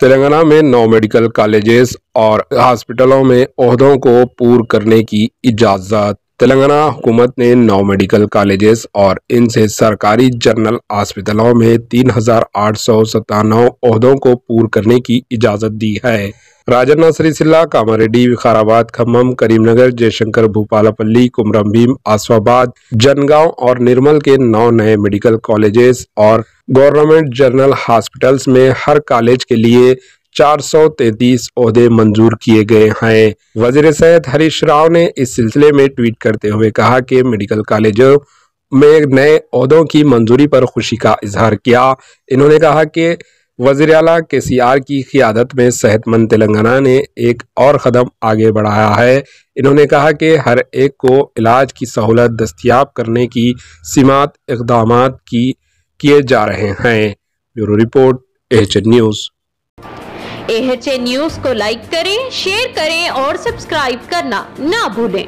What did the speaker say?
तेलंगाना में नौ medical colleges और हॉस्पिटलों में अहदों को पूर करने की इजाज़त। तेलंगाना हुकूमत ने नौ मेडिकल कॉलेजेस और इनसे सरकारी जनरल हॉस्पिटलों में तीन हज़ार आठ सौ सतानवे अहदों को पूर करने की इजाज़त दी है। राजन्ना सिरिसिल्ला कामारेड्डी विखाराबाद खम्मम करीमनगर, जयशंकर, भूपालपल्ली कुमरम भीम आसवाबाद, जनगांव और निर्मल के नौ नए मेडिकल कॉलेजेस और गवर्नमेंट जनरल हॉस्पिटल्स में हर कॉलेज के लिए 433 ओहदे मंजूर किए गए हैं। वज़ीर सेहत हरीश राव ने इस सिलसिले में ट्वीट करते हुए कहा कि मेडिकल कॉलेजों में नए ओहदों की मंजूरी पर खुशी का इजहार किया। इन्होंने कहा कि वज़ीर अला के सी आर की क्यादत में सेहतमंद तेलंगाना ने एक और कदम आगे बढ़ाया है। इन्होंने कहा कि हर एक को इलाज की सहूलत दस्तियाब करने की सीमात इकदाम की, किए जा रहे हैं। Bureau report H news. HN news को लाइक करें, शेयर करें और सब्सक्राइब करना ना भूलें।